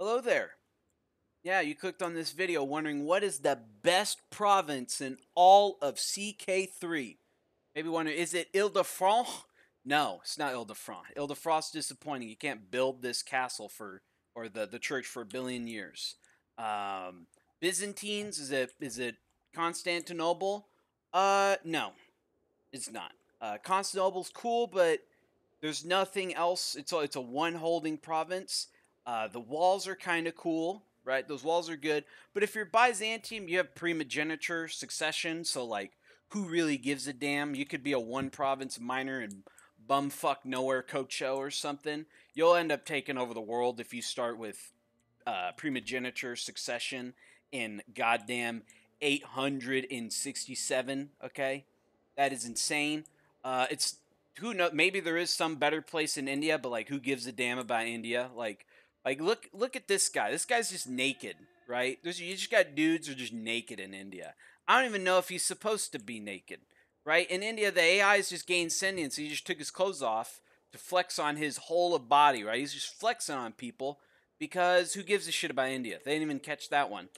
Hello there. Yeah, you clicked on this video wondering what is the best province in all of CK3. Maybe wondering, is it Ile-de-France? No, it's not Ile-de-France. Ile-de-France is disappointing. You can't build this castle for, or the, the church for a billion years. Um, Byzantines, is it, is it Constantinople? Uh, no, it's not. Uh, Constantinople's cool, but there's nothing else. It's a, it's a one holding province. Uh, the walls are kind of cool, right? Those walls are good. But if you're Byzantium, you have primogeniture succession. So, like, who really gives a damn? You could be a one province minor and bumfuck nowhere Kocho or something. You'll end up taking over the world if you start with uh, primogeniture succession in goddamn 867. Okay, that is insane. Uh, it's who know maybe there is some better place in India, but like who gives a damn about India? Like like look look at this guy. This guy's just naked, right? There's you just got dudes who are just naked in India. I don't even know if he's supposed to be naked, right? In India, the AIs just gained sentience. He just took his clothes off to flex on his whole of body, right? He's just flexing on people because who gives a shit about India? They didn't even catch that one.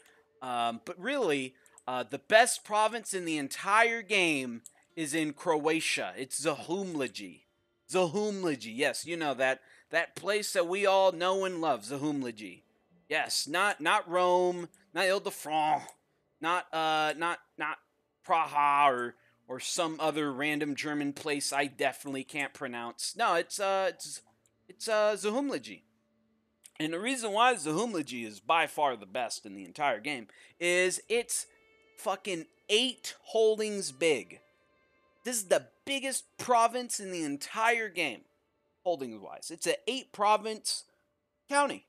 Um, but really, uh, the best province in the entire game is in Croatia. It's Zahumliji. Zahumliji. Yes, you know that that place that we all know and love, Zahumliji. Yes, not not Rome, not Ile-de-France, not uh not not Praha or or some other random German place I definitely can't pronounce. No, it's uh it's it's uh Zahumliji. And the reason why Zahumliji is by far the best in the entire game is it's fucking eight holdings big. This is the biggest province in the entire game, holdings wise. It's an eight province county.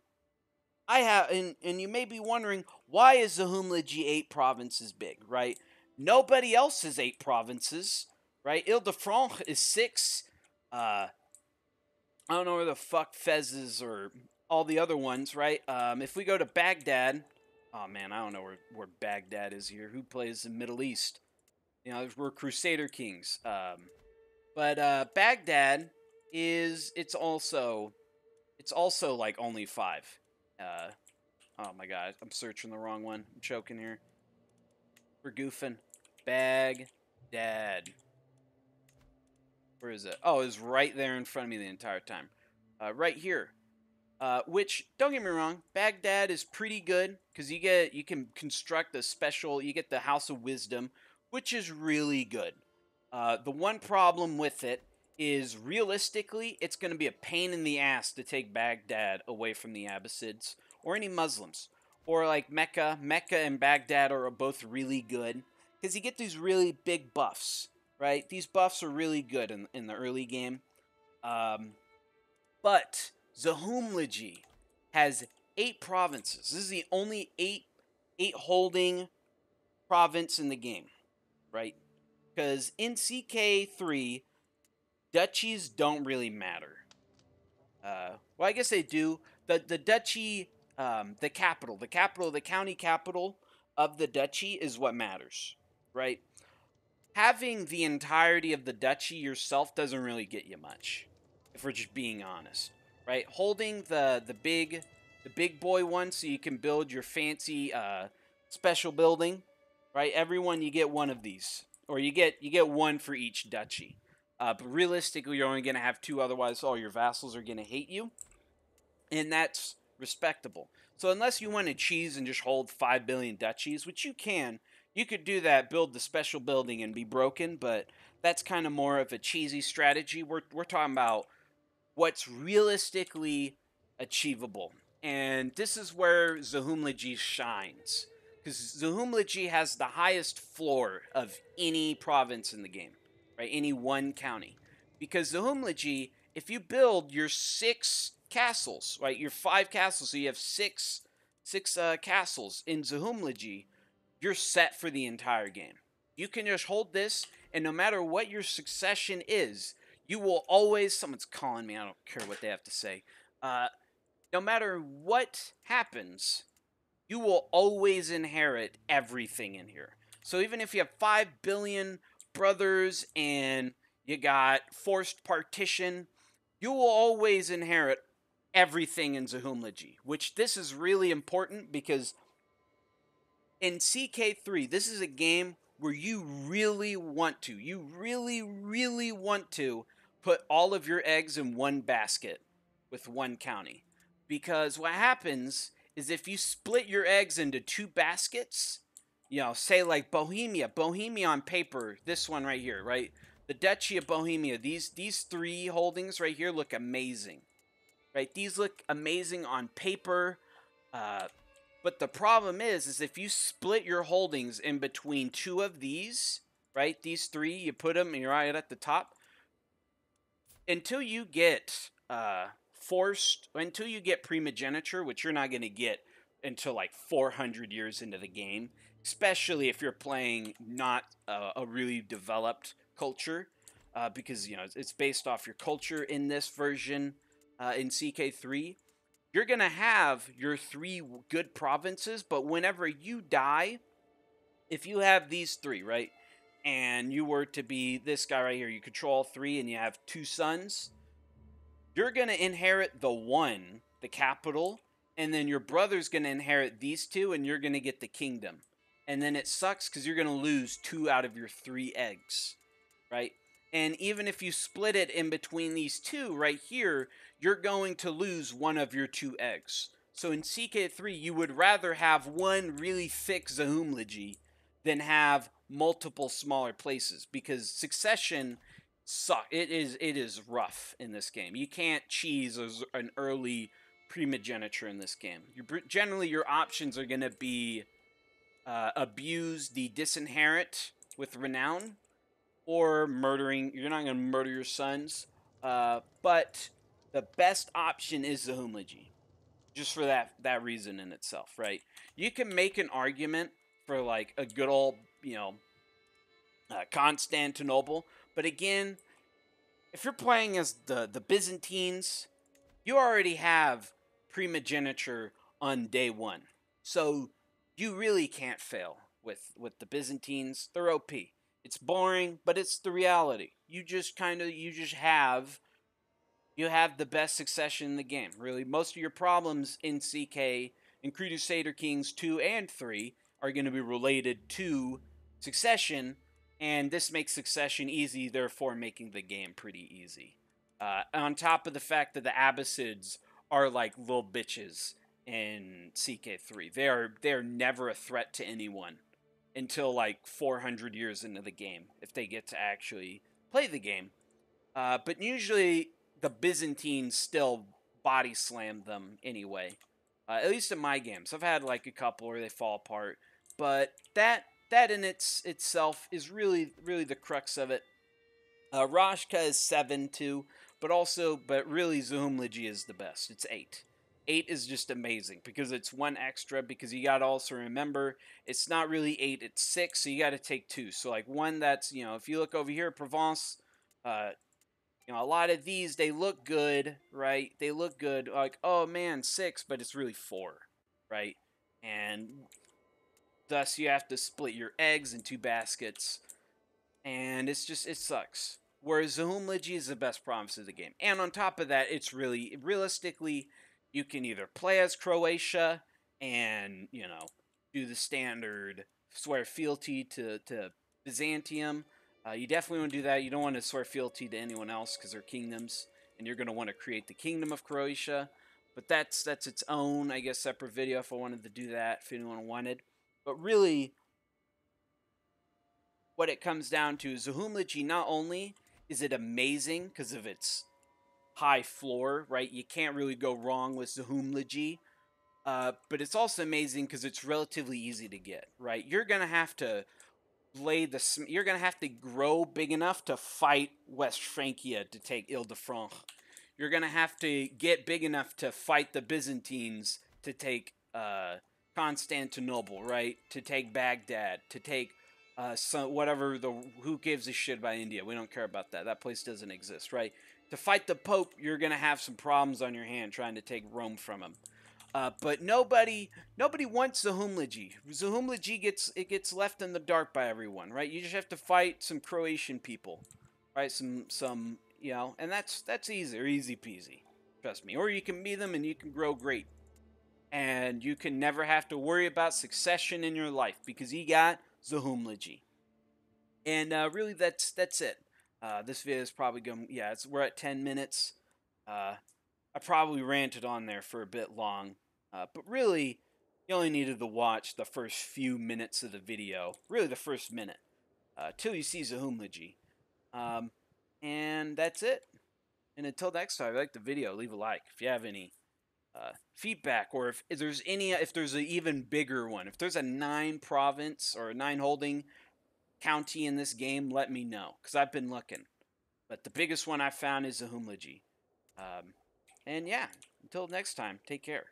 I have, and, and you may be wondering why is the Zahumliji eight provinces big, right? Nobody else has eight provinces, right? Ile-de-France is six. Uh, I don't know where the fuck Fez is or all the other ones, right? Um, if we go to Baghdad, oh man, I don't know where, where Baghdad is here. Who plays the Middle East? You know, we're Crusader Kings. Um, but uh, Baghdad is it's also it's also like only five. Uh, oh my god, I'm searching the wrong one. I'm choking here. We're goofing. Bag, dad. Where is it? Oh, it's right there in front of me the entire time. Uh, right here. Uh, which don't get me wrong, Baghdad is pretty good because you get you can construct a special. You get the House of Wisdom, which is really good. Uh, the one problem with it is realistically, it's going to be a pain in the ass to take Baghdad away from the Abbasids or any Muslims. Or like Mecca. Mecca and Baghdad are both really good because you get these really big buffs, right? These buffs are really good in, in the early game. Um, but Zahumliji has eight provinces. This is the only eight eight holding province in the game right? Because in CK3, duchies don't really matter. Uh, well, I guess they do. The the duchy, um, the capital, the capital, the county capital of the duchy is what matters, right? Having the entirety of the duchy yourself doesn't really get you much, if we're just being honest, right? Holding the the big the big boy one so you can build your fancy uh, special building right? Everyone you get one of these, or you get you get one for each duchy. Uh, but realistically, you're only going to have two. Otherwise, all your vassals are going to hate you, and that's respectable. So unless you want to cheese and just hold five billion duchies, which you can, you could do that, build the special building, and be broken. But that's kind of more of a cheesy strategy. We're we're talking about what's realistically achievable, and this is where Zahumliji shines because Zahumliji has the highest floor of any province in the game, right? Any one county. Because Zahumliji, if you build your six castles, right? Your five castles, so you have six six uh, castles in Zahumliji, you're set for the entire game. You can just hold this, and no matter what your succession is, you will always. Someone's calling me. I don't care what they have to say. Uh, no matter what happens, you will always inherit everything in here. So even if you have 5 billion brothers and you got forced partition, you will always inherit everything in Zahumliji, which this is really important because in CK3, this is a game where you really want to, you really, really want to put all of your eggs in one basket with one county. Because what happens is if you split your eggs into two baskets, you know, say like Bohemia, Bohemia on paper, this one right here, right? The Duchy of Bohemia, these these three holdings right here look amazing. Right? These look amazing on paper. Uh, but the problem is, is if you split your holdings in between two of these, right? These three, you put them and you're right at the top. Until you get uh, forced, until you get primogeniture, which you're not going to get until like 400 years into the game, especially if you're playing not uh, a really developed culture, uh, because you know it's based off your culture in this version uh, in CK3 you're to have your three good provinces, but whenever you die, if you have these three, right? And you were to be this guy right here, you control three and you have two sons, you're to inherit the one, the capital, and then your brother's going to inherit these two and you're going to get the kingdom. And then it sucks because you're going to lose two out of your three eggs, right? And even if you split it in between these two right here, you're going to lose one of your two eggs. So in CK3, you would rather have one really thick Zahumliji than have multiple smaller places because succession suck. It is it is rough in this game. You can't cheese an early primogeniture in this game. You generally your options are going to be uh, abuse the disinherit with renown or murdering. You're not going to murder your sons, uh, but the best option is Zahumliji. Just for that that reason in itself, right? You can make an argument for like a good old, you know, uh, Constantinople, but again, if you're playing as the the Byzantines, you already have primogeniture on day one, so you really can't fail with with the Byzantines. They're OP. It's boring, but it's the reality. You just kind of you just have you have the best succession in the game. Really, most of your problems in CK in Crusader Kings 2 and 3 are going to be related to succession, and this makes succession easy, therefore making the game pretty easy. Uh, on top of the fact that the Abbasids are like little bitches in CK3. They are they're never a threat to anyone until like 400 years into the game if they get to actually play the game. Uh, but usually the Byzantines still body slam them anyway. Uh, at least in my games, I've had like a couple where they fall apart, but that that in its itself is really really the crux of it. Uh, Rashka is seven too, but also but really Zahumliji is the best. It's eight. Eight is just amazing because it's one extra. Because you got to also remember it's not really eight; it's six. So you got to take two. So like one that's you know if you look over here, Provence, uh, you know, a lot of these they look good, right? They look good, like oh man, six, but it's really four, right? And thus you have to split your eggs in two baskets, and it's just it sucks. Whereas Zahumliji is the best province of the game, and on top of that, it's really realistically, you can either play as Croatia and you know do the standard swear fealty to to Byzantium uh, you definitely want to do that. You don't want to swear fealty to anyone else because they're kingdoms, and you're going to want to create the kingdom of Croatia. But that's that's its own, I guess, separate video if I wanted to do that, if anyone wanted. But really, what it comes down to is Zahumliji not only is it amazing because of its high floor, right? You can't really go wrong with Zahumliji. Uh, but it's also amazing because it's relatively easy to get, right? You're going to have to lay the Sm- you're going to have to grow big enough to fight West Francia to take Ile-de-France. You're going to have to get big enough to fight the Byzantines to take uh, Constantinople, right? To take Baghdad, to take uh, some, whatever the who gives a shit about India. We don't care about that. That place doesn't exist, right? To fight the Pope, you're to have some problems on your hand trying to take Rome from him. Uh, but nobody nobody wants Zahumliji. Zahumliji gets it gets left in the dark by everyone, right? You just have to fight some Croatian people, right? Some some you know, and that's that's easy or easy peasy. Trust me. Or you can be them and you can grow great. And you can never have to worry about succession in your life because you got Zahumliji. And uh, really, that's that's it. Uh, this video is probably going. Yeah, it's we're at 10 minutes. Uh, I probably ranted on there for a bit long, uh, but really, you only needed to watch the first few minutes of the video. Really, the first minute, uh, till you see Zahumliji. Um, and that's it. And until next time, if you like the video, leave a like. If you have any uh, feedback, or if, if there's any, if there's an even bigger one, if there's a nine province or a nine holding county in this game, let me know because I've been looking. But the biggest one I found is Zahumliji. Um, and yeah, until next time, take care.